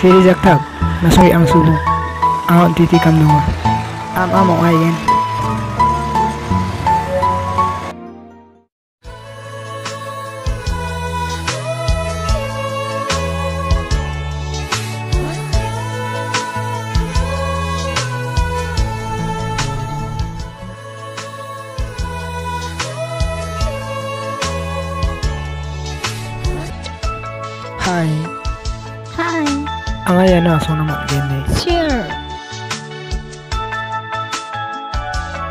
Siri giặc thập Masuri ang sulo Ang titikam nunga Am among ayan Hi. Hi. Ang ayan na so naman gini. sure.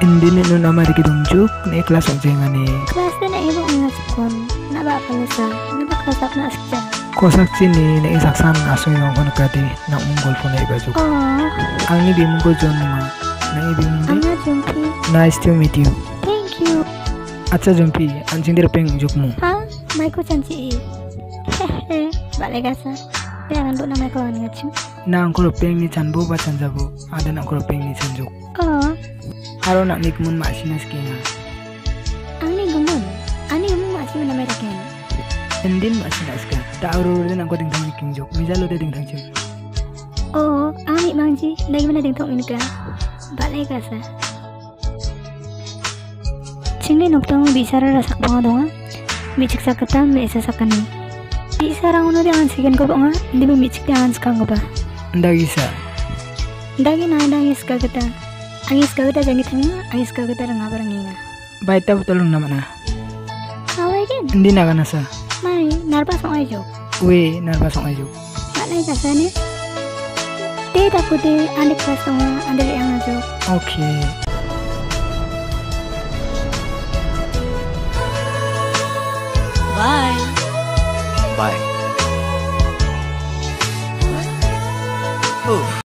Hindi ni nun nama dikitunjuk ni kelas ang jenga ni. Kelas na na ibu nga sekon. Naba pala sa, naba kasap na asya. Kosak sini ni isaksan aso yung kono kati na unggol po na ibajuk. Ang ibi mo ko John ma. Nang ibi mo ang di. nga jumpi. Nice to meet you. Thank you. Acha jumpi, ang sindir peng juk mo. Ha? May ko chanci i. Hehe, balik asa. Ni chanbo ba chanjabo. Ada na kuro peng ni chanjuk. Oh, Haro nak nikmun mak sinas kena. ang ni gumun. Ani gumun masih mana mereka kan? Endin mak sinas ka. Tak aru din ako ding tang king juk. Mijalo de ding tang chim. Oh, ni mangji. Lagi mana ding tong ini? Balik asa. Cingli noktong bicara rasak bunga donga. Micik sakatan me isa sakani. Di sarang uno di angan sigan ko bunga. Hindi mo micik di angan sekang ba? Nda gisa. Dagi na angis kagata. Angis kagata jangi tanga. Angis kagata ranga baranginga. Baita betulung nama na. Away kan? Hindi na ka na sa. Mai, narpa song ayo. We, narpasong ayo. Balik asa ni. Di takuti adik pas donga. Andali ang ajo. Okay. Bye. Oof.